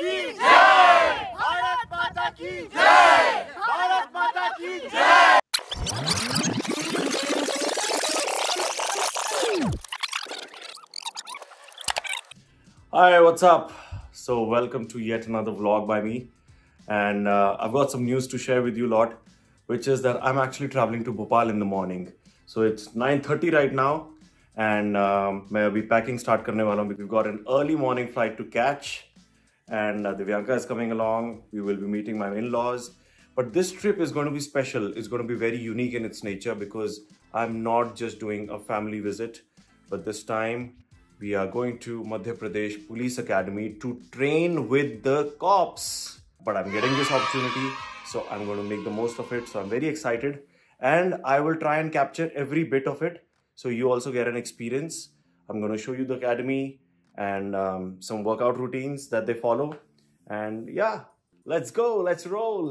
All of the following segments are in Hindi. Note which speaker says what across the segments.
Speaker 1: की जय भारत माता की जय भारत माता की जय
Speaker 2: Hi, what's up? So, welcome to yet another vlog by me. And uh, I've got some news to share with you lot, which is that I'm actually traveling to Bhopal in the morning. So, it's 9.30 right now. And um, मैं अभी packing start करने वाला हूँ. We've got an early morning flight to catch. And uh, Divyanka is coming along. We will be meeting my in-laws. But this trip is going to be special. It's going to be very unique in its nature because I'm not just doing a family visit, but this time we are going to Madhya Pradesh Police Academy to train with the cops. But I'm getting this opportunity, so I'm going to make the most of it. So I'm very excited, and I will try and capture every bit of it, so you also get an experience. I'm going to show you the academy and um, some workout routines that they follow, and yeah, let's go, let's roll.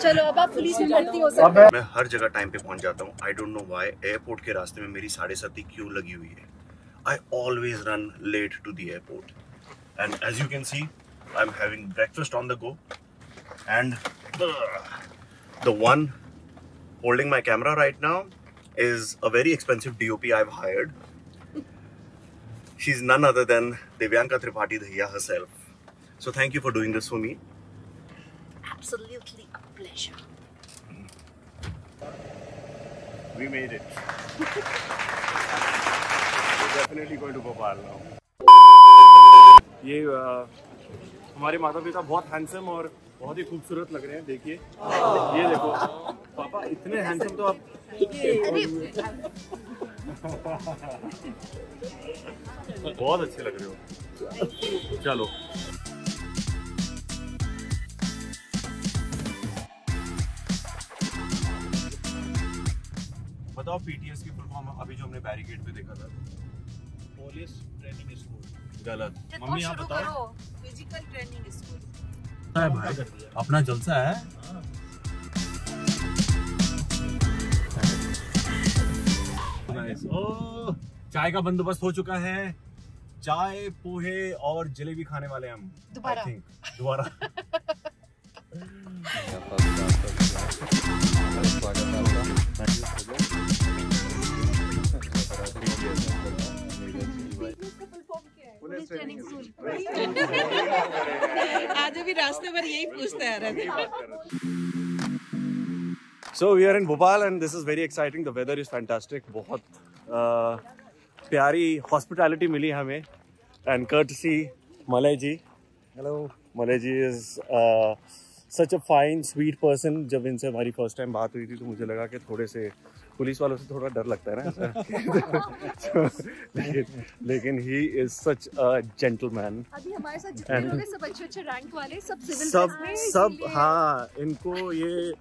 Speaker 3: चलो अब आप पुलिस में भर्ती हो सकते हैं
Speaker 2: मैं हर जगह टाइम पे पहुंच जाता हूँ I don't know why airport के रास्ते में मेरी साढ़े सात की क्यू लगी हुई है I always run late to the airport and as you can see I am having breakfast on the go and the one holding my camera right now is a very expensive DOP I've hired. She's none other than Devyanka Tripathi Dhaia herself. So thank you for doing this for me.
Speaker 3: Absolutely a pleasure.
Speaker 2: We made it. We're definitely going to Bhopal now. ये अ, हमारे माता पिता बहुत हैंडसम और बहुत ही खूबसूरत लग रहे हैं देखिए ये देखो पापा इतने हैंडसम तो आप बहुत अच्छे लग रहे हो। चलो। बताओ पीटीएस की फुल फॉर्म अभी जो हमने बैरिकेड पे देखा था।
Speaker 1: पुलिस ट्रेनिंग स्कूल
Speaker 2: गलत। मम्मी आप बताओ।
Speaker 3: फ़िज़िकल ट्रेनिंग स्कूल
Speaker 2: है भाई अपना जलसा है। Nice. ओह, चाय का बंदोबस्त हो चुका है। चाय पोहे और जलेबी खाने वाले हम
Speaker 3: दोबारा।
Speaker 2: दोबारा।
Speaker 4: आज अभी रास्ते पर यही पूछते आ रहे थे।
Speaker 2: So we are in Bhopal and this is very exciting the weather is fantastic बहुत प्यारी हॉस्पिटैलिटी मिली हमें. And Kurt C Malay ji hello Malay ji is such a fine sweet person जब इनसे हमारी फ़र्स्ट टाइम बात हुई थी तो मुझे लगा कि थोड़े से पुलिस वालों से थोड़ा डर लगता है ना. लेकिन
Speaker 3: he is
Speaker 2: such
Speaker 3: a gentleman सब अच्छे अच्छे रैंक वाले सब सिविल
Speaker 2: सब, सब हाँ इनको ये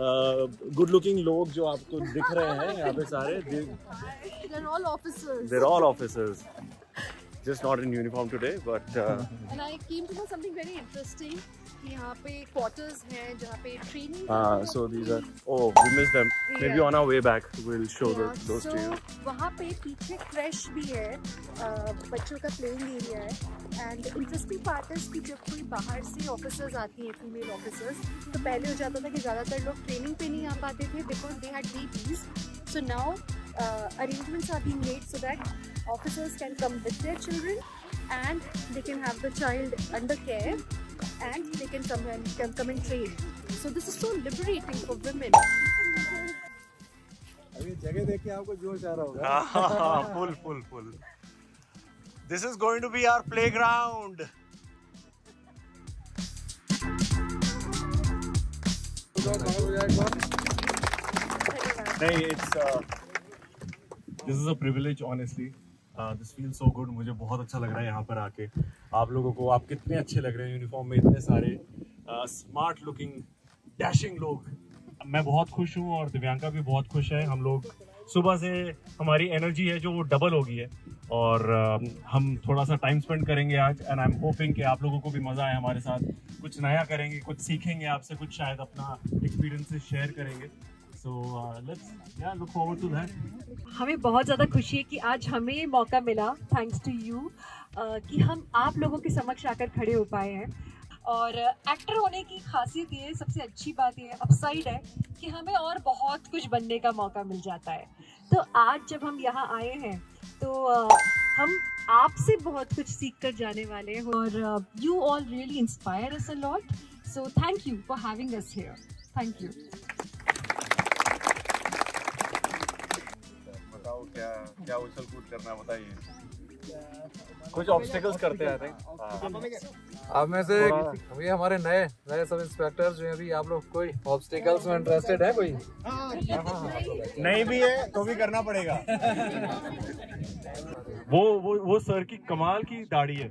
Speaker 2: गुड लुकिंग लोग जो आपको दिख रहे हैं यहाँ पे सारे.
Speaker 3: There all officers
Speaker 2: just not in uniform today but uh,
Speaker 3: And I came to know something very interesting. यहाँ पे क्वार्टर्स हैं जहाँ पे training
Speaker 2: uh, so these are oh we missed them
Speaker 3: Yeah.
Speaker 2: maybe on our way back we'll show yeah, the, those
Speaker 3: so,
Speaker 2: to you
Speaker 3: वहाँ पे पीछे क्रैश भी है अ, बच्चों का प्लेइंग एरिया है एंड इंटरेस्टिंग पार्ट है कि जब कोई बाहर से ऑफिसर्स आती हैं फीमेल ऑफिसर्स तो पहले हो जाता था कि ज़्यादातर लोग ट्रेनिंग पे नहीं आ पाते थे because they had babies so Now arrangements are being made so that officers can come with their children and they can have the child under care and they can come and can come and train. So this is so liberating for women.
Speaker 1: अभी जगह देख के आपको जोश आ रहा होगा
Speaker 2: full full full this is going to be our playground नहीं it's this is a privilege honestly this feel so good मुझे बहुत अच्छा लग रहा है यहाँ पर आके। आप लोगों को आप कितने अच्छे लग रहे हैं यूनिफॉर्म में इतने सारे स्मार्ट लुकिंग डैशिंग लोग। मैं बहुत खुश हूँ और दिव्यांका भी बहुत खुश है। हम लोग सुबह से हमारी एनर्जी है जो वो डबल हो गई है। और अ, हम थोड़ा सा टाइम स्पेंड करेंगे आज एंड आई एम होपिंग कि आप लोगों को भी मज़ा आए हमारे साथ। कुछ नया करेंगे कुछ सीखेंगे आपसे कुछ शायद अपना एक्सपीरियंसेस शेयर करेंगे। दैट
Speaker 5: हमें बहुत ज़्यादा खुशी है कि आज हमें ये मौका मिला थैंक्स टू यू कि हम आप लोगों के समक्ष आकर खड़े हो पाए हैं। और एक्टर होने की खासियत ये सबसे अच्छी बात ये अपसाइड है कि हमें और बहुत कुछ बनने का मौका मिल जाता है। तो आज जब हम यहाँ आए हैं तो अ, हम आपसे बहुत कुछ सीख कर जाने वाले हैं और you all really inspire us a lot so thank you for having us here thank
Speaker 6: you क्या उछल कूद करना है बताइए।
Speaker 2: कुछ ऑब्स्टिकल्स करते हैं
Speaker 7: आप में से अभी हमारे नए नए सब इंस्पेक्टर जो हैं अभी आप लोग कोई ऑब्स्टिकल्स में इंटरेस्टेड है कोई?
Speaker 6: नहीं भी है तो भी करना पड़ेगा।
Speaker 2: वो वो वो सर की कमाल की दाढ़ी है।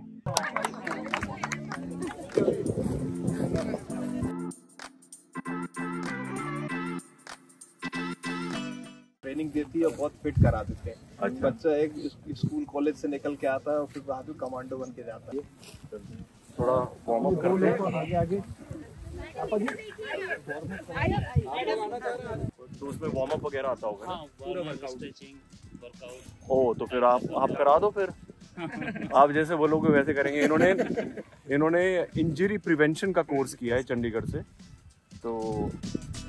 Speaker 8: ट्रेनिंग देती है और बहुत फिट करा देते हैं अच्छा। बच्चा एक स्कूल कॉलेज से निकल के आता है और फिर बाद में कमांडो बन के जाता है।
Speaker 2: थोड़ा वार्म अप करते हैं।
Speaker 8: आगे आगे
Speaker 2: तो उसमें वार्म अप वगैरह आता होगा ना? ओ तो फिर आप आप करा दो फिर। आप जैसे बोलोगे वैसे करेंगे। इन्होंने इन्होंने इंजरी प्रिवेंशन का कोर्स किया है चंडीगढ़ से। तो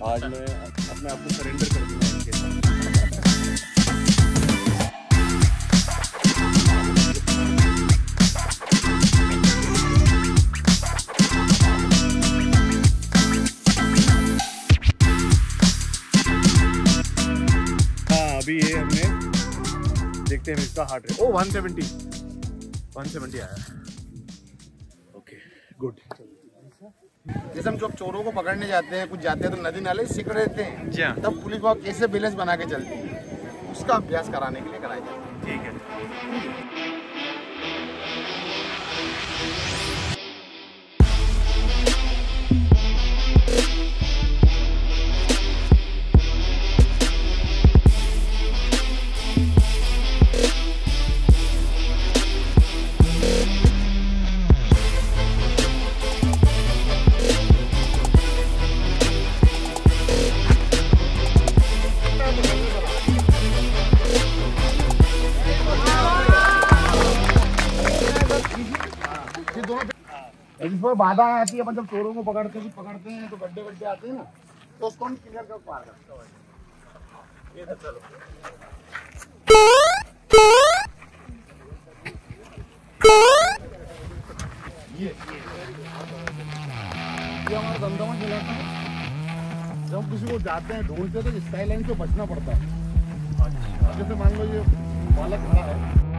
Speaker 2: आज मैं अपने आप को सरेंडर कर दूँगा इनके साथ। अभी ये हमने देखते हैं इसका हार्ट रेट ओ 170 170 आया। ओके गुड
Speaker 9: जैसे हम जब चोरों को पकड़ने जाते हैं कुछ जाते हैं तो नदी नाले सीख रहते हैं। तब पुलिस वहाँ कैसे बैलेंस बना के चलती है उसका अभ्यास कराने के लिए कराया जाता है।
Speaker 2: ठीक है।
Speaker 9: जिसमें बाधा आती है मतलब चोरों को पकड़ते हैं पकड़ते हैं तो गड्ढे आते हैं ना तो उसको हम क्लियर कर पार करते हैं। ये हमारा दमदमा जिला था जब किसी को जाते हैं ढूंढते हैं तो स्काई लाइन से बचना पड़ता है। जैसे मान लो ये बालक खड़ा है।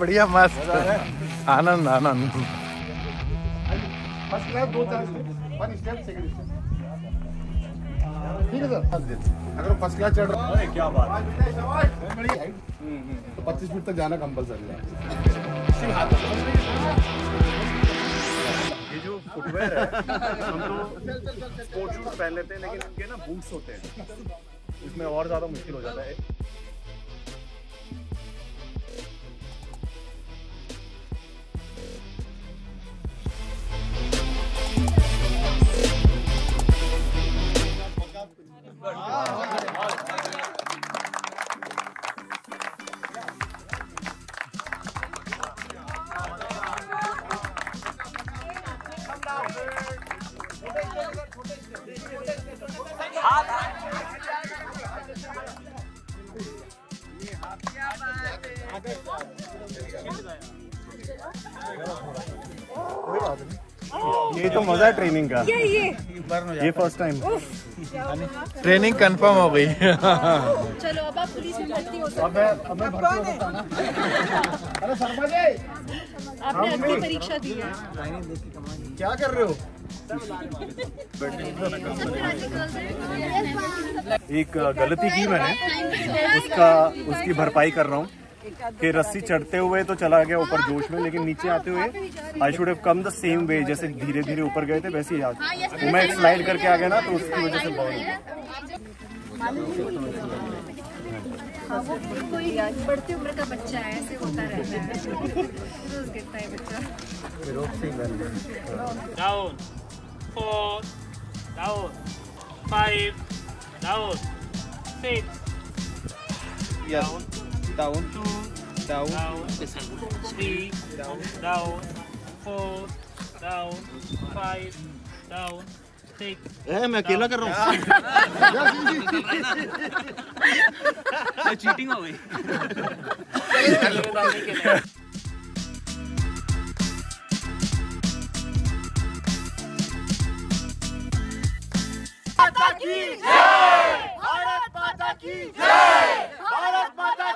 Speaker 7: बढ़िया मस्त। आनंद आनंद।
Speaker 9: फ़र्स्ट क्लास दो chance one step second step ठीक है सर अगर फ़र्स्ट क्लास चढ़ रहा है।
Speaker 2: क्या बात
Speaker 9: बड़ी हाइट तो पच्चीस फीट तक जाना कंपलसरी है।
Speaker 2: ये जो फुटवेयर है हम तो स्पोर्ट शूज़ पहन लेते हैं लेकिन इनके ना बूट्स होते हैं। इसमें और ज़्यादा मुश्किल हो जाता है। ये तो मज़ा है ट्रेनिंग का।
Speaker 5: ये ये।
Speaker 2: ये फ़र्स्ट टाइम
Speaker 7: ट्रेनिंग कंफर्म हो गई।
Speaker 3: चलो अब आप पुलिस में भर्ती हो सकते
Speaker 9: अबे अबे भर्ती हो अरे शर्मा जी!
Speaker 3: आपने अग्नि परीक्षा दी है।
Speaker 9: क्या कर रहे हो?
Speaker 6: एक गलती की मैंने। उसका उसकी भरपाई कर रहा हूँ। कि रस्सी चढ़ते हुए तो चला गया ऊपर जोश में लेकिन नीचे आते हुए I should have come the same way जैसे धीरे धीरे ऊपर गए थे वैसे ही आज। वो मैं स्लाइड करके आ गया ना तो उसकी वजह से बहुत
Speaker 5: हाँ। वो कोई बढ़ती उम्र का बच्चा है ऐसे होता रहता है। रोज गिरता है बच्चा।
Speaker 10: Down, four, down, five, down, six,
Speaker 8: Yes. Down.
Speaker 10: two,
Speaker 8: Down.
Speaker 10: down, three, down, down, four, down, five, down, six.
Speaker 6: है मैं अकेला कर रहा हूँ
Speaker 10: चीटिंग हो गई
Speaker 1: भारत माता की जय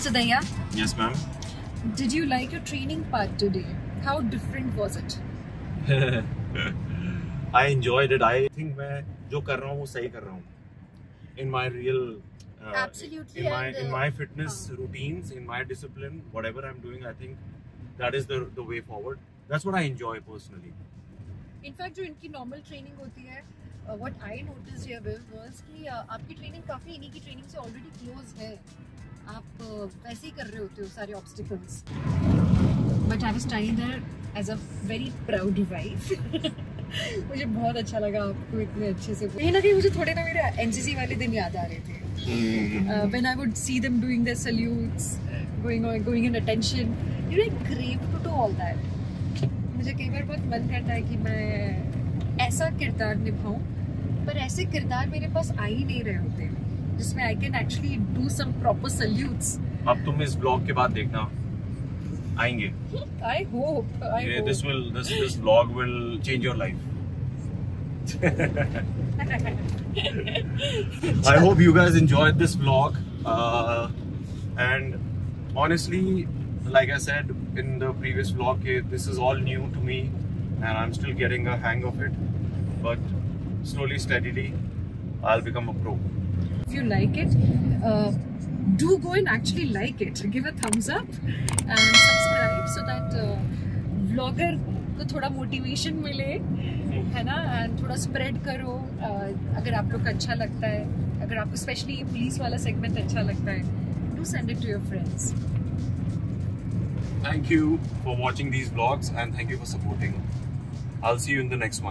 Speaker 5: Mr. Daya,
Speaker 2: Yes, ma'am.
Speaker 5: did you like your training part today? How different was it?
Speaker 2: I enjoyed it. I think मैं जो कर रहा हूँ वो सही कर रहा हूँ. In my real, uh,
Speaker 3: Absolutely,
Speaker 2: in my
Speaker 3: and,
Speaker 2: in
Speaker 3: uh,
Speaker 2: my fitness routines, in my discipline, whatever I'm doing, I think that is the the way forward. That's what I enjoy personally.
Speaker 5: In fact जो इनकी नॉर्मल ट्रेनिंग होती है what I notice here was कि uh, आपकी ट्रेनिंग काफी इन्हीं की ट्रेनिंग से ऑलरेडी क्लोज है आप वैसे ही कर रहे होते हो सारे obstacles but I was standing there as a very proud wife मुझे बहुत अच्छा लगा आपको इतने अच्छे से। कहीं ना कहीं मुझे थोड़े ना मेरे एनसीसी वाले दिन याद आ रहे थे। When I would see them doing their salutes going on going in attention you are great to do all that मुझे कई बार बहुत मन करता है कि मैं ऐसा किरदार निभाऊं पर ऐसे किरदार मेरे पास आ ही नहीं रहे होते। जिसमें I can actually do some proper salutes
Speaker 2: अब तुम इस ब्लॉग के बाद देखना आएँगे.
Speaker 5: I hope
Speaker 2: I this will this this vlog will change your life. I hope you guys enjoyed this vlog. Uh, and honestly, like I said in the previous vlog, eh, this is all new to me, and I'm still getting a hang of it. But slowly, steadily, I'll become a pro.
Speaker 5: you like it uh, do go and actually like it. Give a thumbs up and subscribe so that uh, vlogger को थोड़ा मोटिवेशन मिले है ना? एंड थोड़ा स्प्रेड करो आ, अगर आप लोग अच्छा लगता है अगर आपको स्पेशली ये पुलिस वाला सेगमेंट अच्छा लगता है do send it to your friends
Speaker 2: thank you for watching these blogs and thank you for supporting I will see you in the next